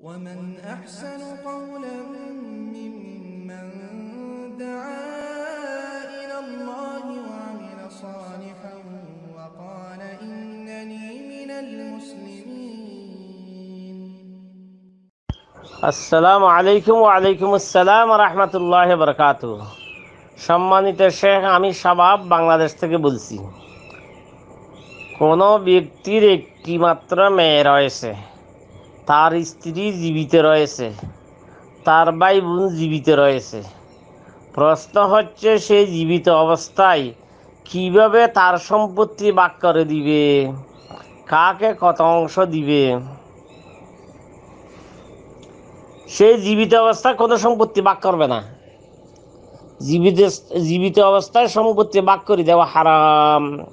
ومن أحسن قولا ممن دعا إلى الله وعمل صالحا وقال إنني من المسلمين আসসালামু আলাইকুম ওয়ালাইকুম আসসালাম রহমতুল্লাহ বরকাত সম্মানিত শেখ আমি শাবাব বাংলাদেশ থেকে বলছি কোনো ব্যক্তির একটি মাত্র মেয়ে রয়েছে তার স্ত্রী জীবিত রয়েছে। তার ভাই বোন জীবিত রয়েছে। প্রশ্ন হচ্ছে, সে জীবিত অবস্থায় কীভাবে তার সম্পত্তি ভাগ করে দিবে? কাকে কত অংশ দিবে? সে জীবিত অবস্থায় কোনো সম্পত্তি বাক করবে না। জীবিত জীবিত অবস্থায় সম্পত্তি বাক করে দেওয়া হারাম।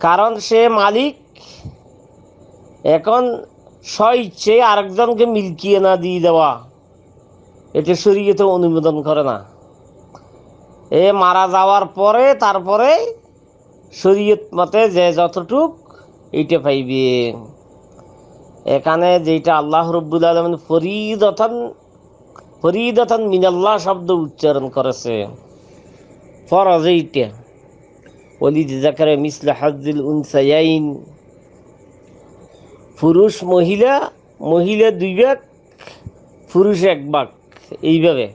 কারণ সে মালিক। এখন স্ব ইচ্ছে আরেকজনকে মিলকিয়ে না দিয়ে দেওয়া। এটা শরীয়তে অনুমোদন করে না। এ মারা যাওয়ার পরে, তারপরে শরীয়ত মতে যে যতটুক এইটা পাইবে। এখানে যেটা আল্লাহ রব্বুল আলমিন ফরিদতন ফরিদতন মিনাল্লাহ শব্দ উচ্চারণ করেছে। ফরজ এইটা। ওলিদ জাকারে মিসলা হাজিল উনসাইন পুরুষ, মহিলা মহিলা দুই ভাগ, পুরুষ এক ভাগ, এইভাবে।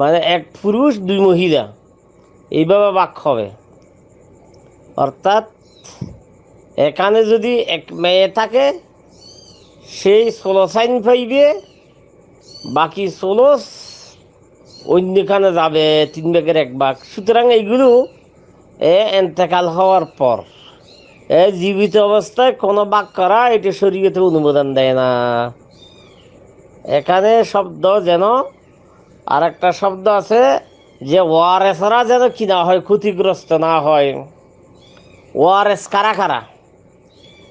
মানে এক পুরুষ, দুই মহিলা, এইভাবে বাক হবে। অর্থাৎ এখানে যদি এক মেয়ে থাকে সেই ষোলো সাইন পাইবে, বাকি ষোলো অন্যখানে যাবে, তিন ভাগের এক ভাগ। সুতরাং এইগুলো এ এন্তেকাল হওয়ার পর। জীবিত অবস্থায় কোনো বাক করা এটি শরীয়তে অনুমোদন দেয় না। এখানে শব্দ যেন আর একটা শব্দ আছে যে ওয়ারেসরা যেন কিনা হয়, ক্ষতিগ্রস্ত না হয়। ওয়ারেস কারা কারা?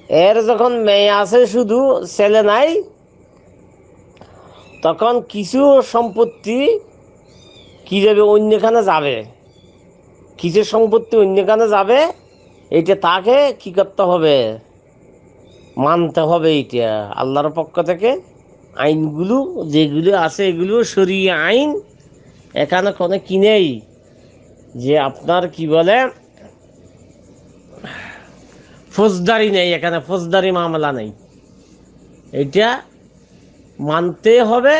এর যখন মেয়ে আছে, শুধু ছেলে নাই, তখন কিছু সম্পত্তি কি যাবে অন্যখানে যাবে? কিছু সম্পত্তি অন্যখানে যাবে? এটা তাকে কি করতে হবে? মানতে হবে এইটা। আল্লাহর পক্ষ থেকে আইনগুলো যেগুলো আছে, এগুলো সরিয়ে আইন। এখানে কোনো কি নেই? যে আপনার কি বলে, ফৌজদারি নেই, এখানে ফৌজদারি মামলা নেই। এটা মানতে হবে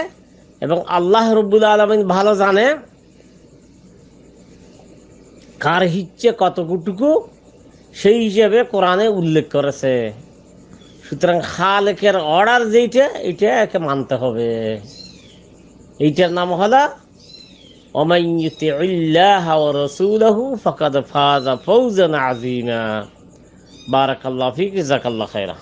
এবং আল্লাহ রব্বুল আলমিন ভালো জানে কার হিচ্ছে কতটুকু সেই হিসাবে কোরআনে উল্লেখ করেছে। সুতরাং খালেকের অর্ডার যেইটা এটা একে মানতে হবে। এইটার নাম হলো রাসূলহু ফাকাদ ফাযা ফাওজান আযীমা। বারাকাল্লাহু ফিক জাকাল্লাহ খাইরা